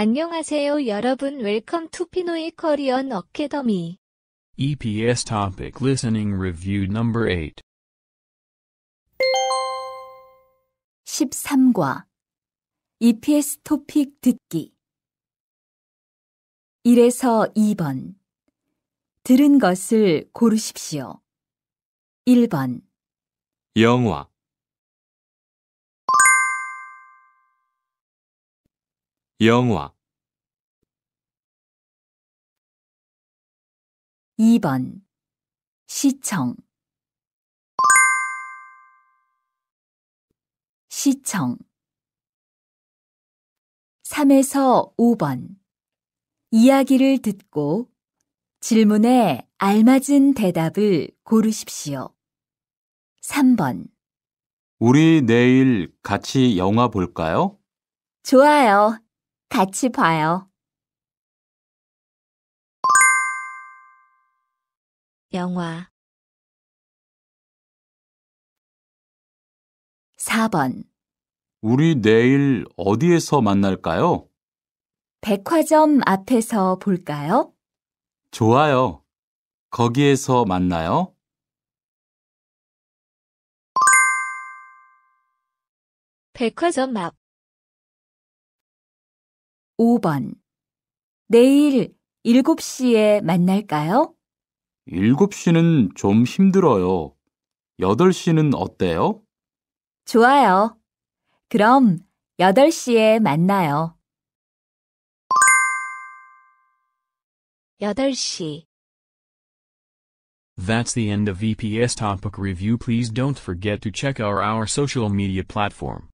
안녕하세요 여러분. Welcome to 피노의 Korean Academy EPS TOPIK Listening Review Number 8 13과 EPS TOPIK 듣기. 1에서 2번. 들은 것을 고르십시오. 1번. 영화, ' 영화' 2번 시청 시청 3에서 5번 이야기를 듣고 질문에 알맞은 대답을 고르십시오. 3번 우리 내일 같이 영화 볼까요? 좋아요. 같이 봐요. 영화 4번 우리 내일 어디에서 만날까요? 백화점 앞에서 볼까요? 좋아요. 거기에서 만나요. 백화점 앞 5번 내일 7시에 만날까요? 7시는 좀 힘들어요. 8시는 어때요? 좋아요. 그럼 8시에 만나요. 8시 That's the end of EPS Topic Review. Please don't forget to check our our social media platform.